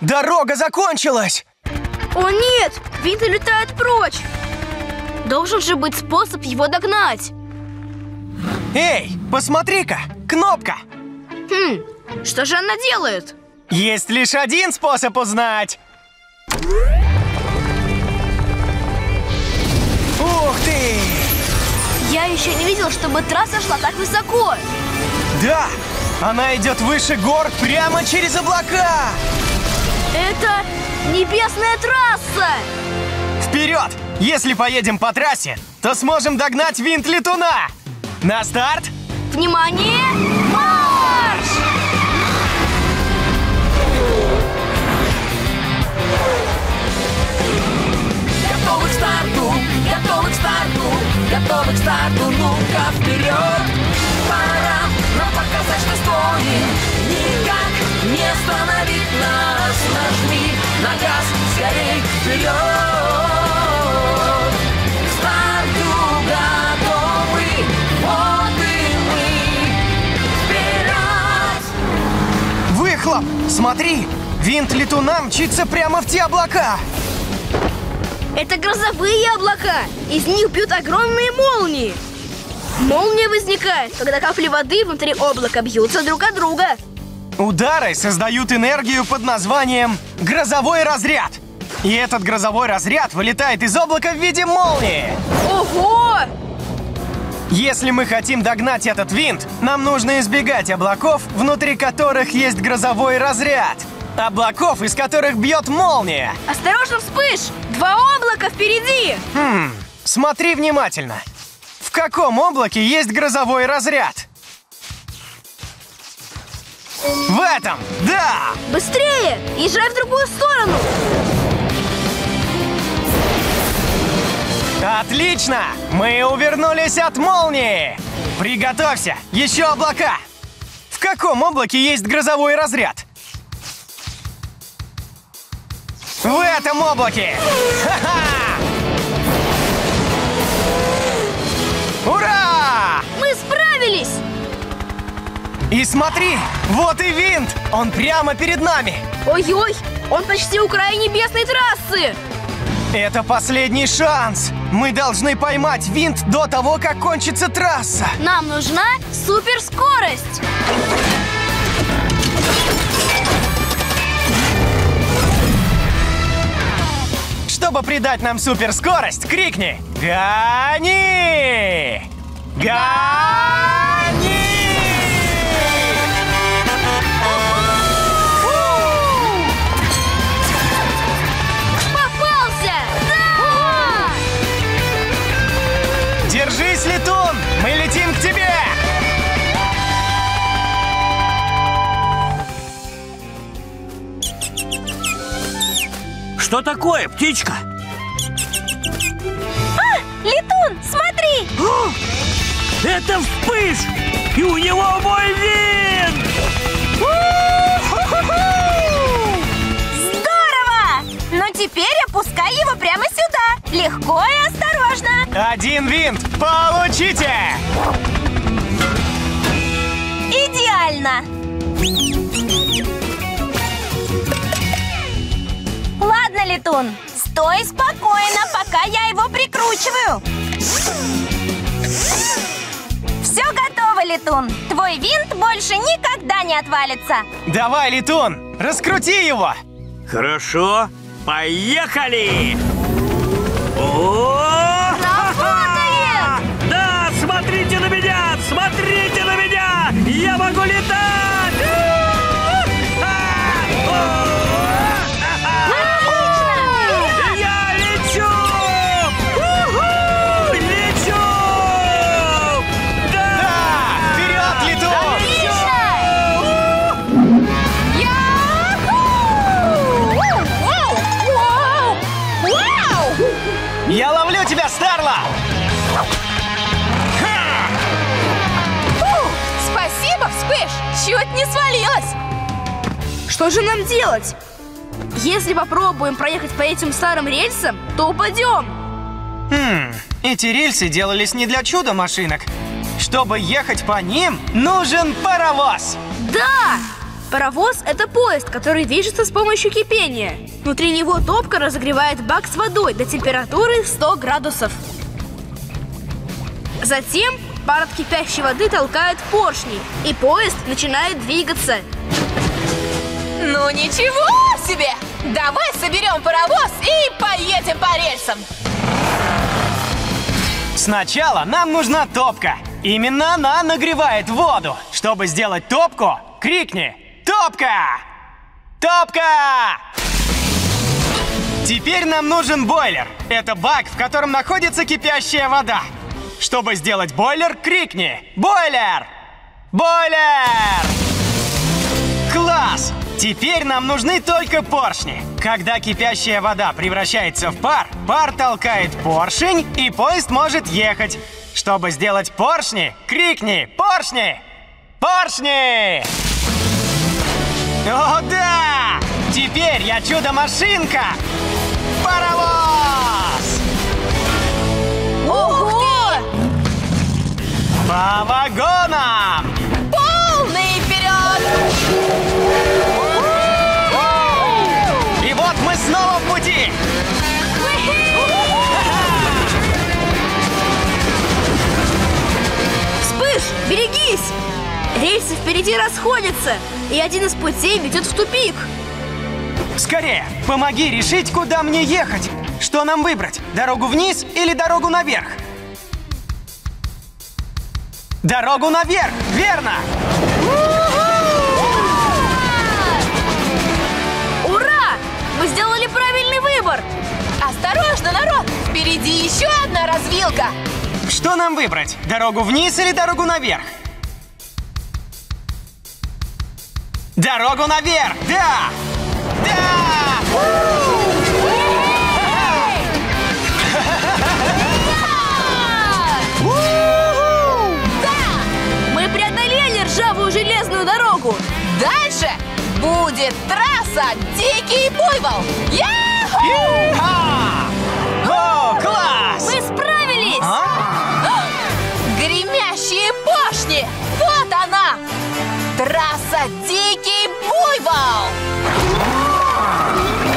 Дорога закончилась! О нет! Винт улетает прочь! Должен же быть способ его догнать. Эй, посмотри-ка! Кнопка! Хм, что же она делает? Есть лишь один способ узнать! Ух ты! Я еще не видел, чтобы трасса шла так высоко. Да! Она идет выше гор прямо через облака! Это небесная трасса! Вперед! Если поедем по трассе, то сможем догнать винт летуна! На старт! Внимание! Марш! Готовы к старту, готовы к старту, готовы к старту, ну-ка вперед! Что стоим, никак не остановить нас. Нажми на газ, скорей вперед! К старту готовы, вот и мы, вперед! Выхлоп! Смотри! Винт летуна мчится прямо в те облака! Это грозовые облака! Из них бьют огромные молнии! Молния возникает, когда капли воды внутри облака бьются друг от друга. Удары создают энергию под названием грозовой разряд. И этот грозовой разряд вылетает из облака в виде молнии. Ого! Если мы хотим догнать этот винт, нам нужно избегать облаков, внутри которых есть грозовой разряд. Облаков, из которых бьет молния. Осторожно, вспыш! Два облака впереди! Хм, смотри внимательно. В каком облаке есть грозовой разряд? В этом, да! Быстрее! Езжай в другую сторону! Отлично! Мы увернулись от молнии! Приготовься! Еще облака! В каком облаке есть грозовой разряд? В этом облаке! Ха-ха! Ура! Мы справились! И смотри, вот и винт! Он прямо перед нами! Ой-ой! Он почти у края небесной трассы! Это последний шанс! Мы должны поймать винт до того, как кончится трасса! Нам нужна суперскорость! Чтобы придать нам суперскорость, крикни «Гони! Гони!» Что такое, птичка? Летун, смотри! Это вспыш! И у него мой винт! Здорово! Но теперь опускай его прямо сюда. Легко и осторожно. Один винт! Получите! Идеально. Ладно, Летун, стой спокойно, пока я его прикручиваю. Все готово, Летун. Твой винт больше никогда не отвалится. Давай, летун! Раскрути его! Хорошо, поехали! О! Что же нам делать? Если попробуем проехать по этим старым рельсам, то упадем. Хм, эти рельсы делались не для чудо-машинок. Чтобы ехать по ним, нужен паровоз. Да! Паровоз — это поезд, который движется с помощью кипения. Внутри него топка разогревает бак с водой до температуры 100 градусов. Затем пар от кипящей воды толкает поршни, и поезд начинает двигаться. Ну ничего себе! Давай соберем паровоз и поедем по рельсам. Сначала нам нужна топка. Именно она нагревает воду. Чтобы сделать топку, крикни «Топка! Топка!» Теперь нам нужен бойлер. Это бак, в котором находится кипящая вода. Чтобы сделать бойлер, крикни «Бойлер! Бойлер!» Теперь нам нужны только поршни. Когда кипящая вода превращается в пар, пар толкает поршень, и поезд может ехать. Чтобы сделать поршни, крикни «Поршни! Поршни!» О, да! Теперь я чудо-машинка! Паровоз! Ого! По вагонам! Полный вперед! Берегись! Рельсы впереди расходятся, и один из путей ведет в тупик. Скорее, помоги решить, куда мне ехать. Что нам выбрать? Дорогу вниз или дорогу наверх? Дорогу наверх, верно! Ура! Вы сделали правильный выбор! Осторожно, народ! Впереди еще одна развилка! Что нам выбрать? Дорогу вниз или дорогу наверх? Дорогу наверх! Да! Да! Мы преодолели ржавую железную дорогу! Дальше будет трасса Дикий Буйвол! Яху! Трасса Дикий Буйвол!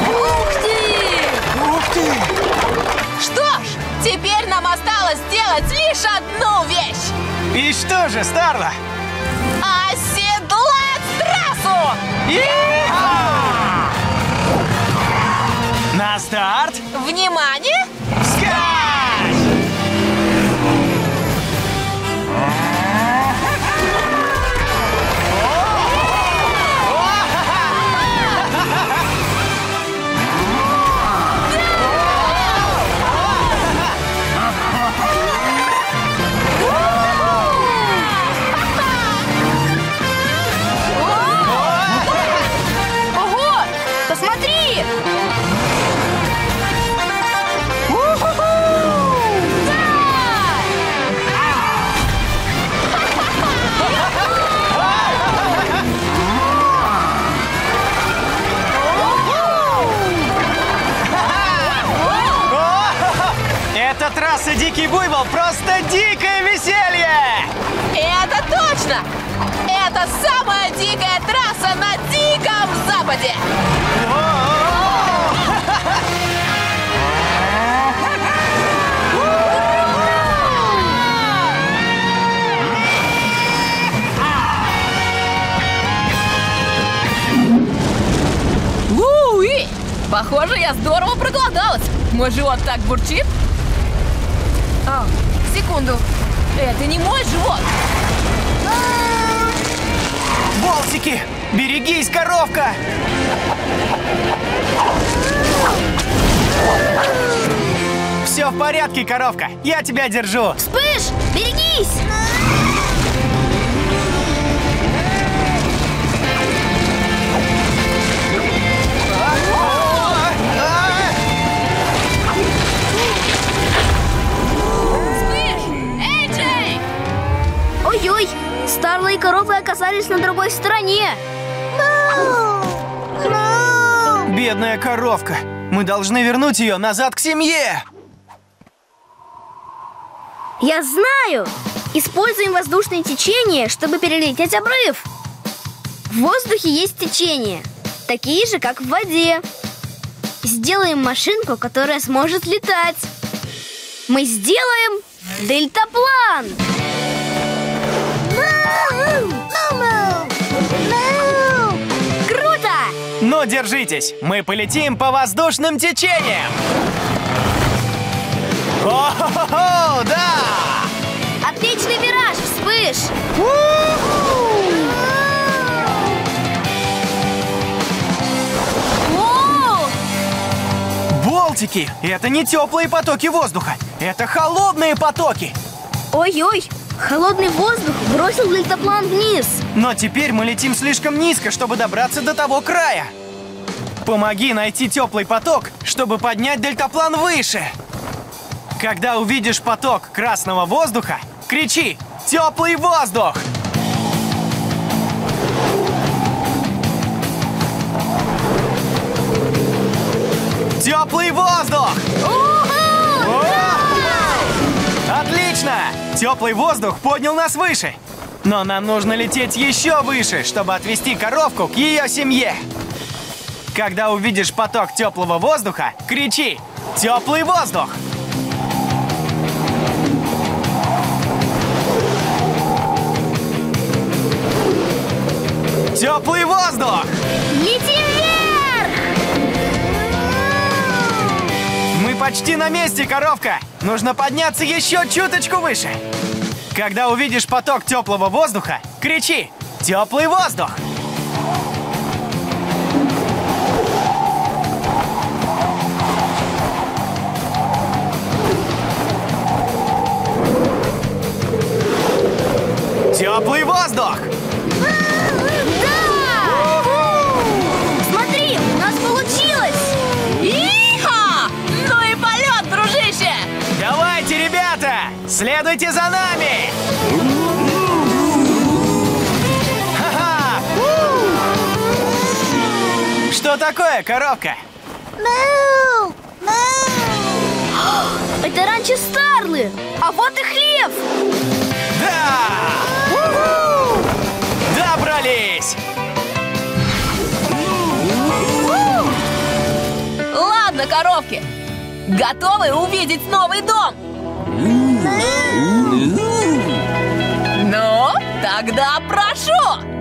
Ух ты! Ух ты! Что ж, теперь нам осталось сделать лишь одну вещь! И что же, Старла? Оседлать трассу! На старт! Внимание! Скач! Похоже, я здорово проголодалась. Мой живот так бурчит. А, секунду. Это не мой живот. Болтики! Берегись, коровка! Все в порядке, коровка. Я тебя держу. Вспыш! Берегись! Ой-ой! Старла и коровы оказались на другой стороне. Бедная коровка. Мы должны вернуть ее назад к семье. Я знаю! Используем воздушное течение, чтобы перелететь обрыв. В воздухе есть течения, такие же, как в воде. Сделаем машинку, которая сможет летать. Мы сделаем дельтаплан. Круто! Держитесь, мы полетим по воздушным течениям! О-хо-хо, да! Отличный вираж, вспыш! О! Болтики! Это не теплые потоки воздуха, это холодные потоки! Ой-ой! Холодный воздух бросил дельтаплан вниз. Но теперь мы летим слишком низко, чтобы добраться до того края. Помоги найти теплый поток, чтобы поднять дельтаплан выше. Когда увидишь поток красного воздуха, кричи «Теплый воздух!» Теплый воздух! Отлично! Теплый воздух поднял нас выше. Но нам нужно лететь еще выше, чтобы отвести коровку к ее семье. Когда увидишь поток теплого воздуха, кричи «Теплый воздух!» Теплый воздух! Летим вверх! Мы почти на месте, коровка! Нужно подняться еще чуточку выше. Когда увидишь поток теплого воздуха, кричи «Теплый воздух!» Теплый воздух! Да! Смотри, у нас получилось! Иха! Ну и полет, дружище! Давайте, ребята! Следуйте за нами! Ха-ха! Что такое, коровка? Это раньше Старлы, а вот и хлеб! Добрались! Ладно, коровки, готовы увидеть новый дом? Ну, тогда прошу!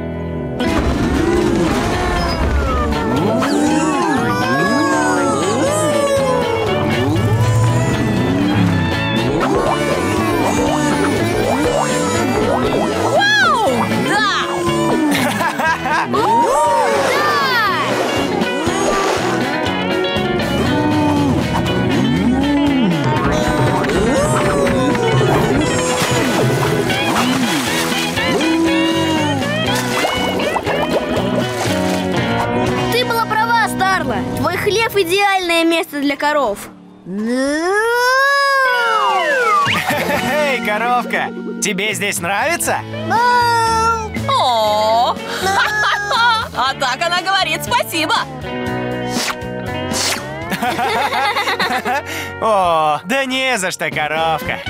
Идеальное место для коров. Эй, коровка! Тебе здесь нравится? О! А так она говорит спасибо. О, да не за что, коровка.